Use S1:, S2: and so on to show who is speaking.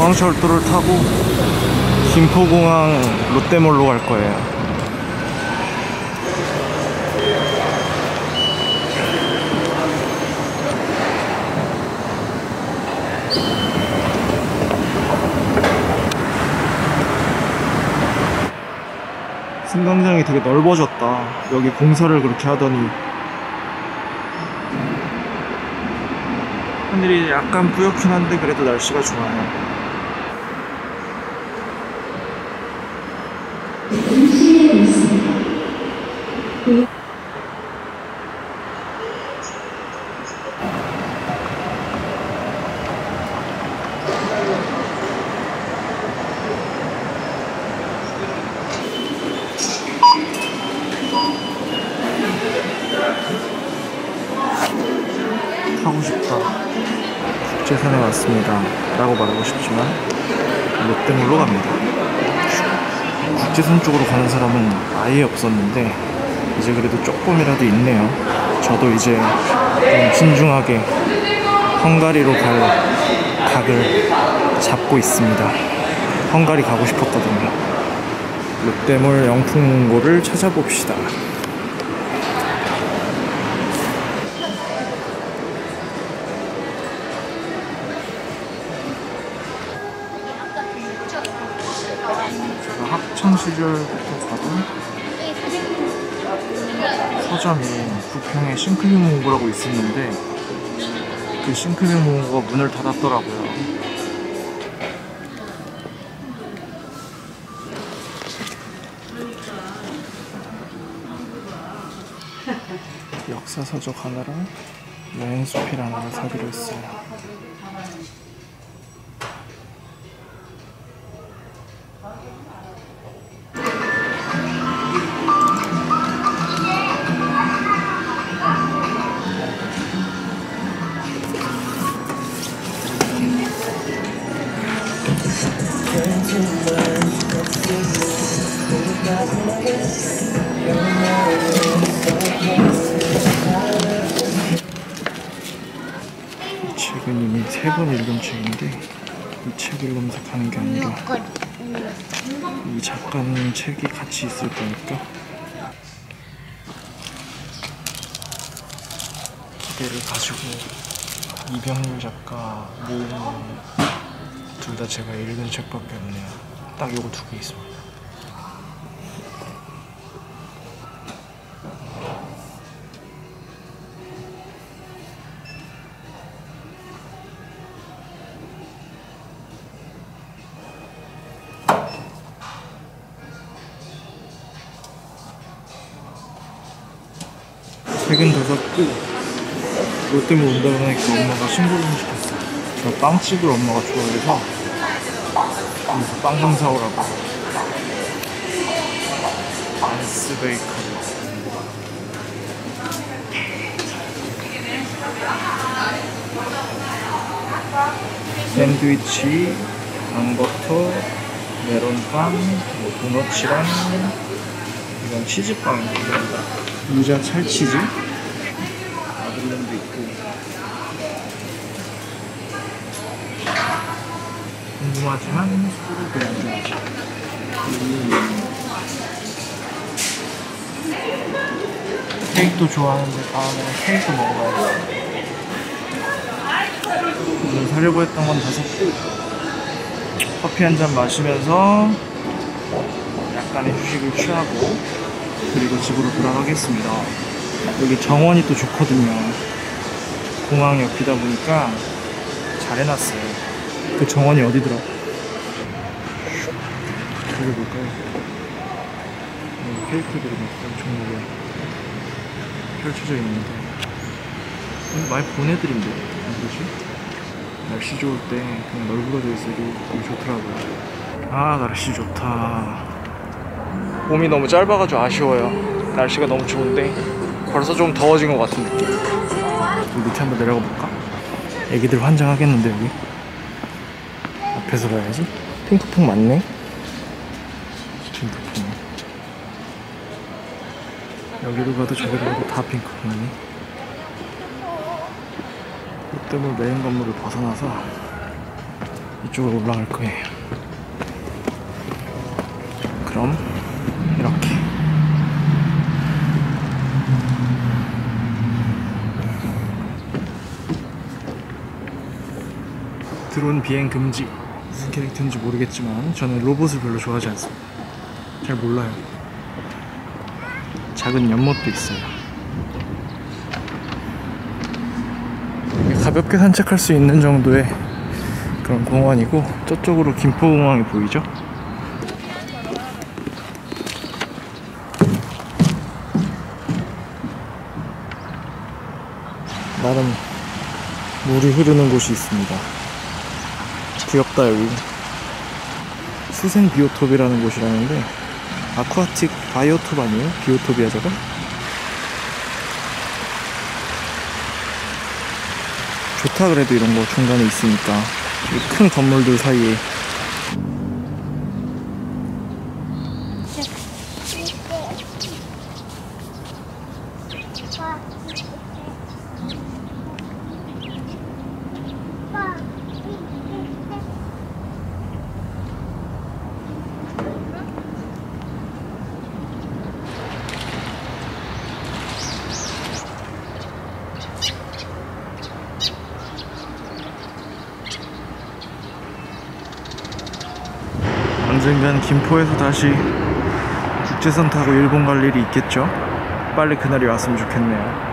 S1: 공항철도를 타고 김포공항 롯데몰로 갈 거예요. 승강장이 되게 넓어졌다. 여기 공사를 그렇게 하더니 하늘이 약간 뿌옇긴 한데 그래도 날씨가 좋아요. 타고 싶다. 국제선에 왔습니다. 라고 말하고 싶지만 롯데몰로 갑니다. 국제선 쪽으로 가는 사람은 아예 없었는데 이제 그래도 조금이라도 있네요. 저도 이제 좀 신중하게 헝가리로 갈 각을 잡고 있습니다. 헝가리 가고 싶었거든요. 롯데몰 영풍고를 찾아봅시다. 제가 학창 시절부터 서점이 부평에 싱크림 문고라고 있었는데 그 싱크림 문고가 문을 닫았더라고요. 역사 서적 하나랑 여행 수필 하나를 사기로 했어요. 책은 이미 세 번 읽은 책인데 이 책을 검색하는 게 아니라 이 작가는 책이 같이 있을 거니까 기대를 가지고 이병률 작가 모음 둘 다 제가 읽은 책밖에 없네요. 딱 요거 두 개 있습니다. 책은 다 샀고 롯데몰 온다고 하니까 엄마가 신고를 좀 시켰어. 저 빵집을 엄마가 좋아해서 그래서 빵 좀 사오라고. 안스 베이커리. 샌드위치, 앙버터, 메론빵, 뭐 도너츠랑 이건 치즈빵인데 유자 찰치즈 아들림도 있고 궁금하지만 소를 배우자 케이크도 좋아하는데 다음에 케이크 먹어봐야겠다 오늘 사려고 했던 건 다 샀고 커피 한 잔 마시면서 약간의 휴식을 취하고 그리고 집으로 돌아가겠습니다. 여기 정원이 또 좋거든요. 공항 옆이다 보니까 잘 해놨어요. 그 정원이 어디더라? 저기 볼까요? 여기 케이크들이 막 엄청나게 펼쳐져 있는데 음, 많이 보내드린대 뭐지? 날씨 좋을 때 그냥 널브러져 있어도 되게 좋더라고요. 아 날씨 좋다. 봄이 너무 짧아가지고 아쉬워요. 날씨가 너무 좋은데 벌써 좀 더워진 것 같은 느낌. 밑에 한번 내려가 볼까? 애기들 환장하겠는데 여기. 앞에서 봐야지. 핑크퐁 맞네. 핑크퐁. 여기로 가도 저기로 가도 다 핑크퐁이네. 롯데몰 메인 건물을 벗어나서 이쪽으로 올라갈 거예요. 그럼 이렇게 드론 비행 금지 무슨 캐릭터인지 모르겠지만 저는 로봇을 별로 좋아하지 않습니다. 잘 몰라요. 작은 연못도 있어요. 가볍게 산책할 수 있는 정도의 그런 공원이고 저쪽으로 김포공항이 보이죠? 나름 물이 흐르는 곳이 있습니다. 귀엽다 여기. 수생 비오톱이라는 곳이라는데 아쿠아틱 바이오톱 아니에요? 비오톱이야 저거? 좋다 그래도 이런 거 중간에 있으니까 이큰 건물들 사이에 언젠간 김포에서 다시 국제선 타고 일본 갈 일이 있겠죠? 빨리 그날이 왔으면 좋겠네요.